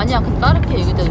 아니야 그 다르게 얘기해도 돼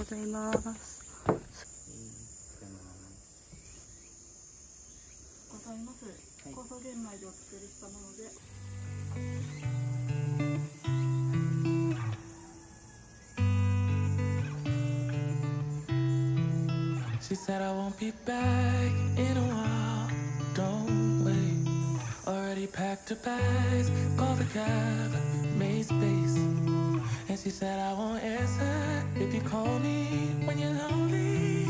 ございます。ございます。高層玄米でお作りしたもので。 She said I won't be back in a while. Don't wait. Already packed her bags, called the cab, made space. And she said, I won't answer if you call me when you're lonely.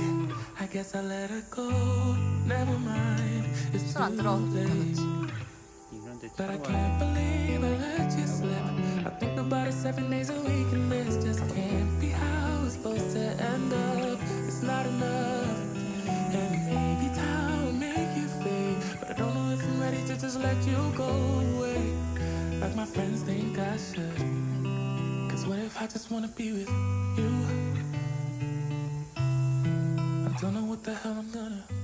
I guess I let her go. Never mind. It's too late. But I can't believe I let you slip. I think about it seven days a week, and this just can't be how it's supposed to end up. It's not enough. And maybe time will make you fade. But I don't know if I'm ready to just let you go away. Like my friends think I should. What if I just wanna be with you? I don't know what the hell I'm gonna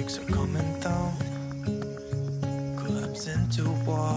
snowflakes are coming down, collapse into water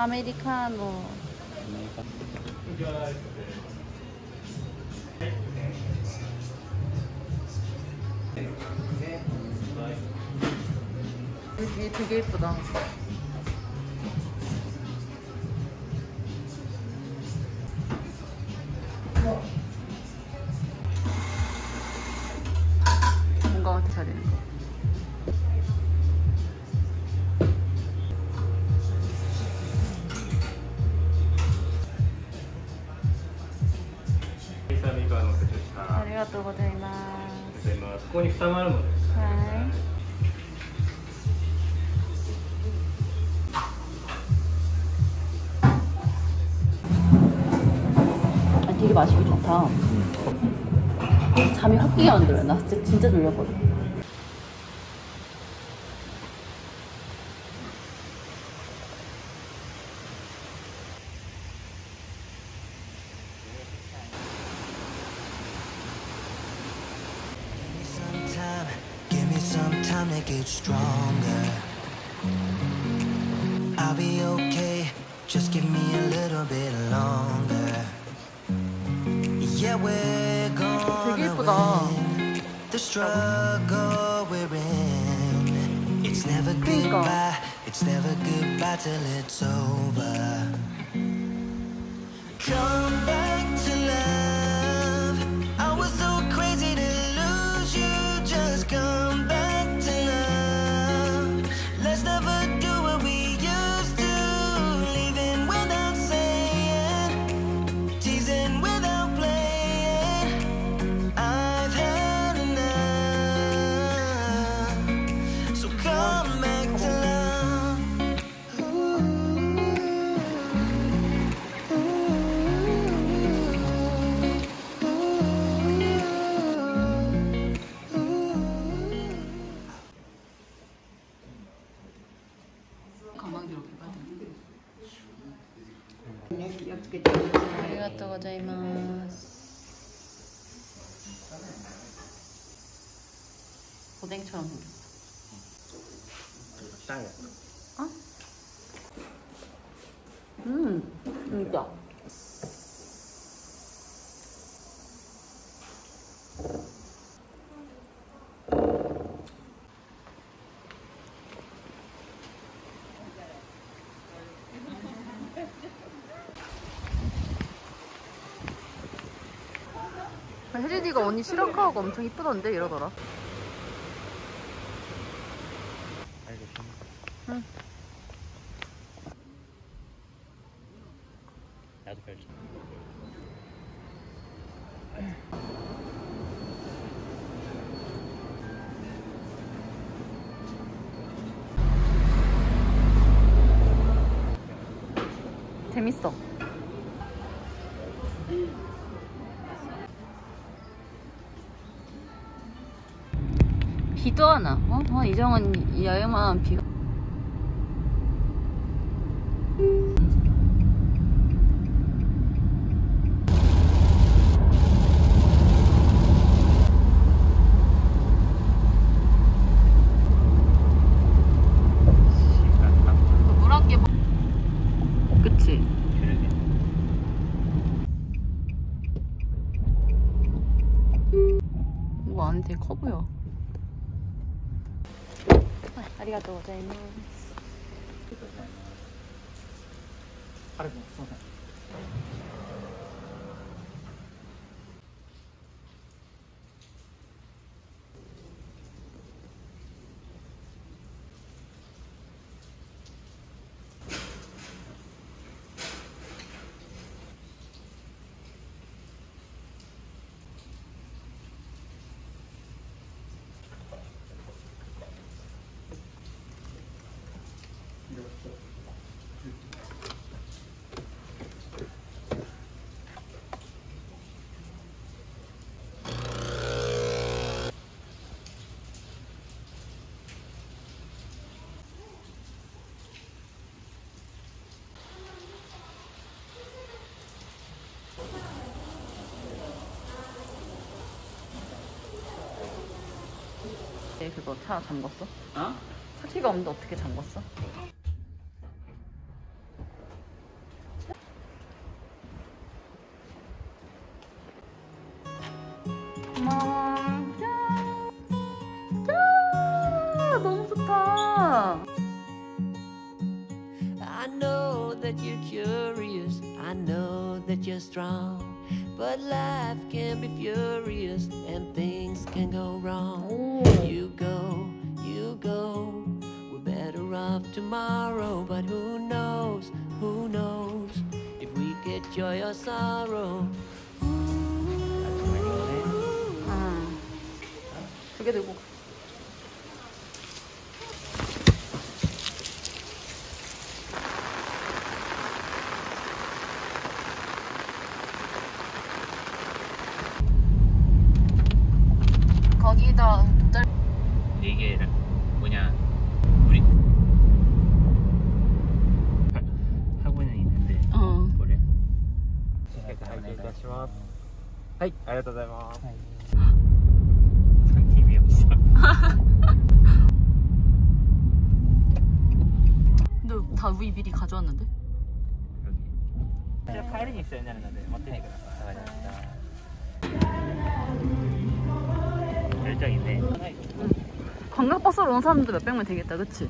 아메리카노. 여기 되게 예쁘다. 맛있고 좋다. 잠이 확 깨게 만들어요. 나 진짜, 진짜 졸렸거든. ございます。お天気 혜진이가 언니 시라카가 엄청 이쁘던데 이러더라. 비도 하나. 어? 어 이정은 이 여행만 비가. ありがとうございます。 그거 차 잠궜어? 어? 차키가 없는데 어떻게 잠궜어? strong. But life can be furious and things can go wrong. 오. You go, you go. We're better off tomorrow, but who knows, who knows if we get joy or sorrow. 응. 두 개 들고. りがとうございます。 상팀이 없어 근데 다 우리 미리 가져왔는데?じゃあ帰りに必要になるので持っててくださいわかりました열정인데 관광버스로 온 사람도 몇 백명 되겠다, 그치?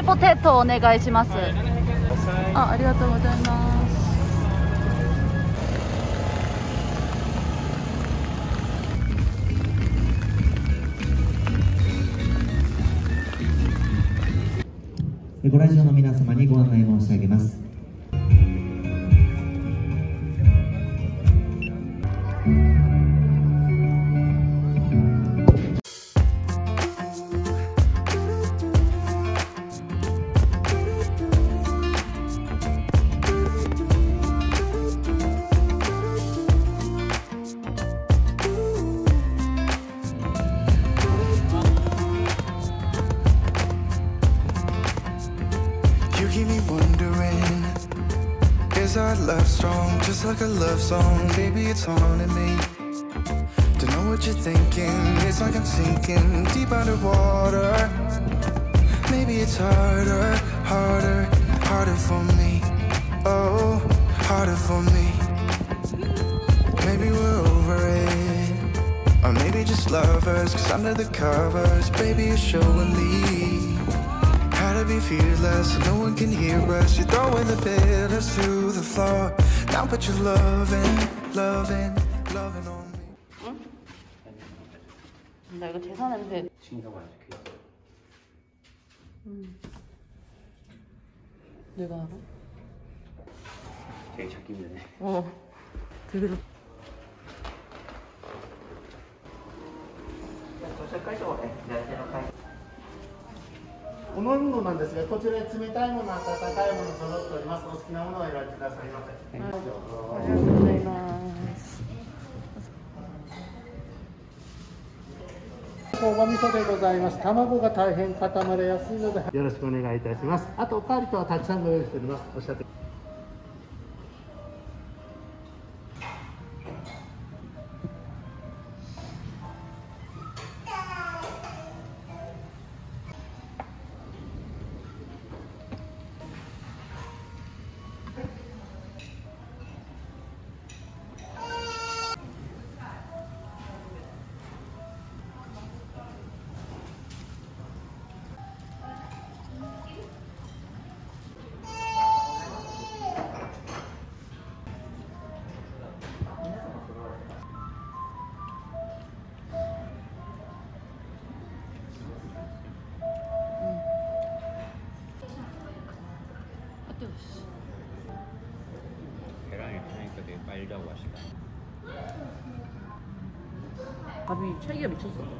チポテトお願いします、あありがとうございます。Love song Baby, it's haunting me. To know what you're thinking It's like I'm sinking deep underwater. Maybe it's harder, harder, harder for me. Oh, harder for me. Maybe we're over it. Or maybe just lovers Cause under the covers Baby, you're showing me how to be fearless, so no one can hear us. You're throwing the pillars to the floor. Now put your loving, loving, loving on me. 나 이거 제사 냄새. 친구가 이렇게 내가 알아? 되게 찾기 힘드네 어. 되게 좋. お飲み物なんですが、こちら冷たいもの、温かいもの揃っております。お好きなものを選んでくださいませ。はい、ありがとうございます。香味噌でございます。卵が大変固まりやすいので、よろしくお願いいたします。あとおかわりとはたくさんご用意しております。おっしゃって。 미, 차이가 미쳤어.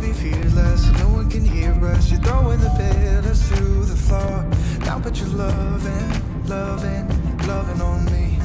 to be fearless, no one can hear us. You're throwing the pillars through the floor. Now, but you're loving, loving, loving on me.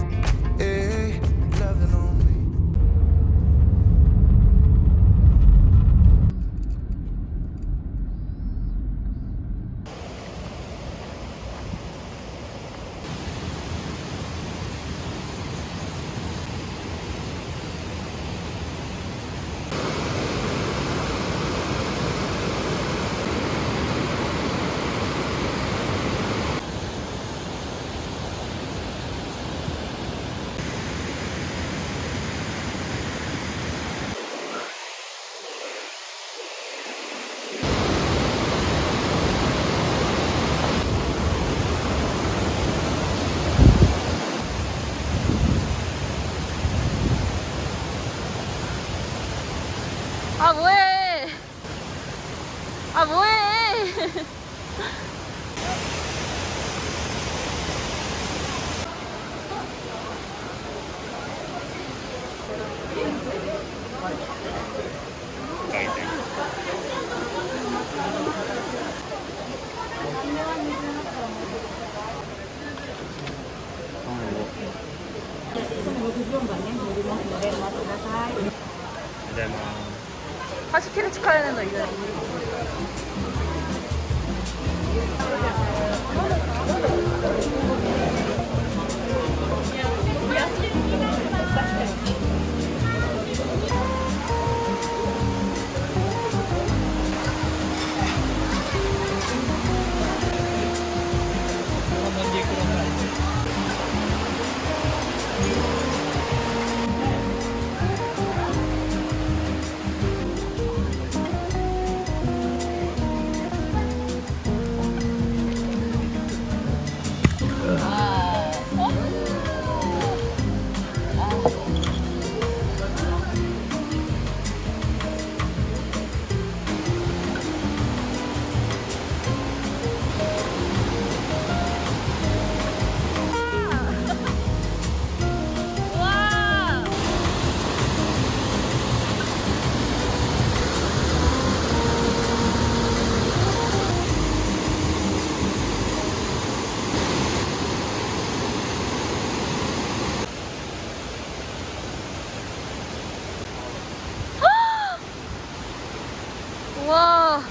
와.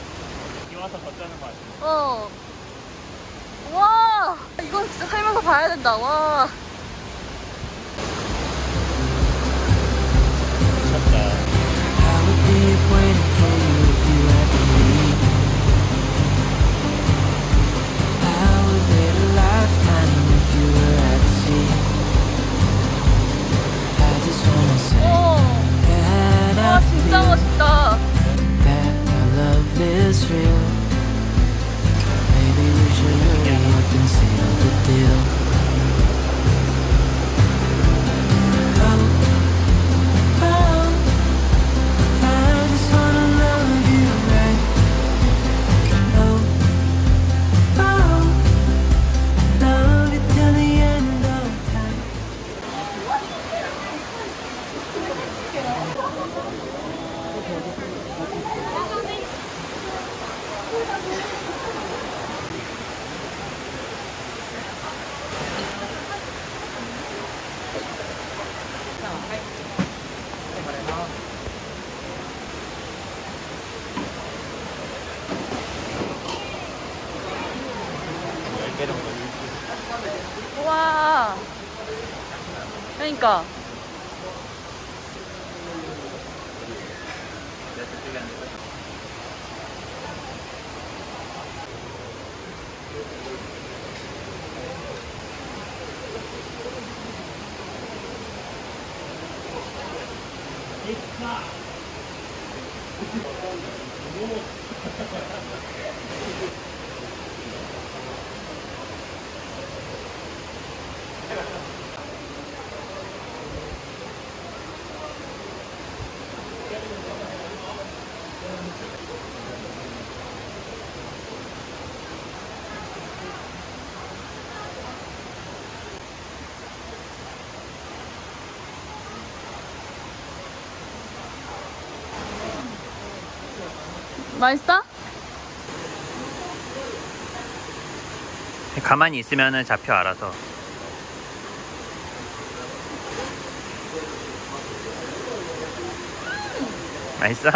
비 와서 걷자는 거 아니야? 어. 와. 이건 진짜 살면서 봐야 된다. 와 진짜 멋있다 is real. Maybe we should hurry up and seal the deal. Thank you. 맛있어? 가만히 있으면 잡혀 알아서 맛있어?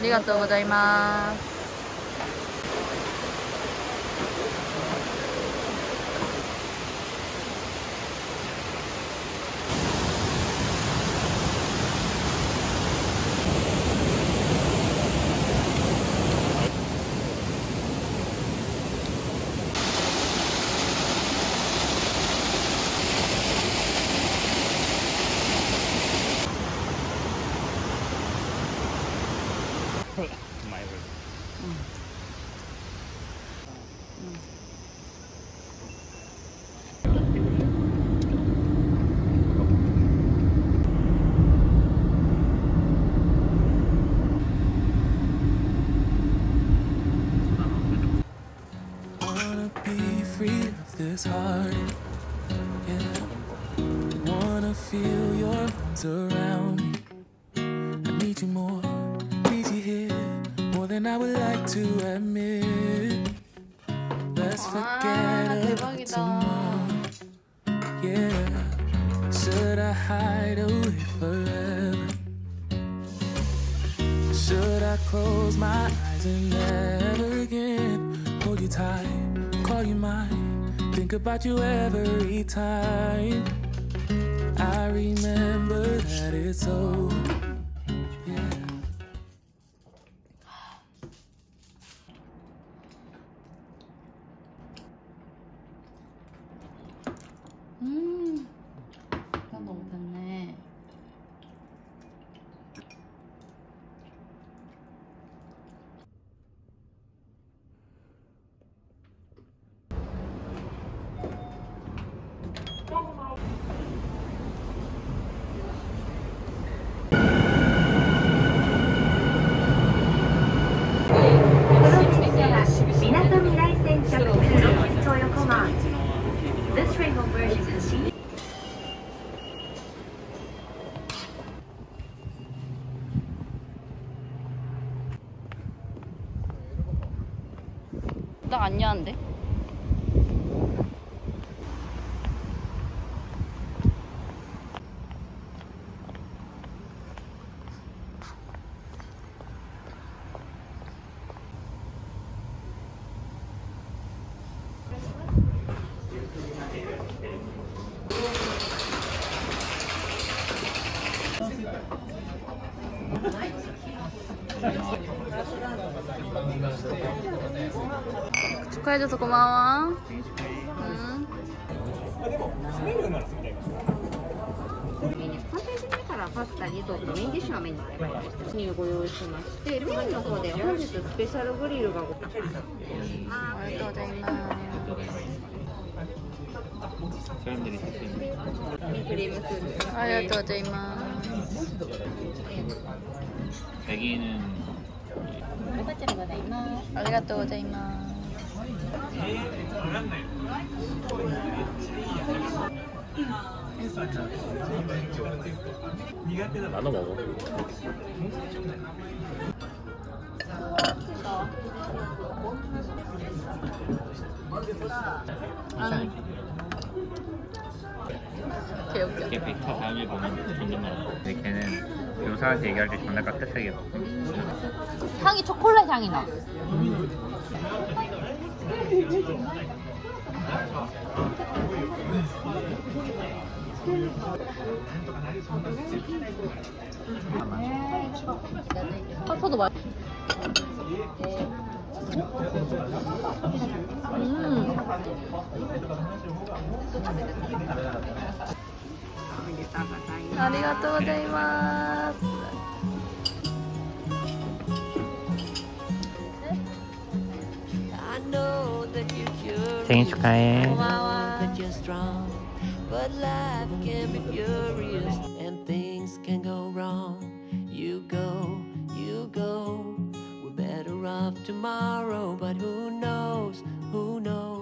ありがとうございます。This heart. Yeah. Wanna feel your arms around me. I need you more, need you here, more than I would like to admit. About you every time? I remember that it's over. 안 야한데? カイドとこまわ。うん。あでもルならパスタ、メインディッシュのメニューご用意しまして、メインの方で本日スペシャルグリルがご。ありがとうございます。ありがとうございます。ありがとうございます。 나눠 먹어. 개웃겨 이게 빅터 다음에 보면 존댓말. 근데 걔는 묘사한테 얘기할 때 존나 깍듯하게 봐. 향이 초콜릿 향이 나 あ、ちょっとば。うん。ありがとうございます。change kaya. But life can be furious and things can go wrong. You go, you go. We're better off tomorrow, but who knows, who knows.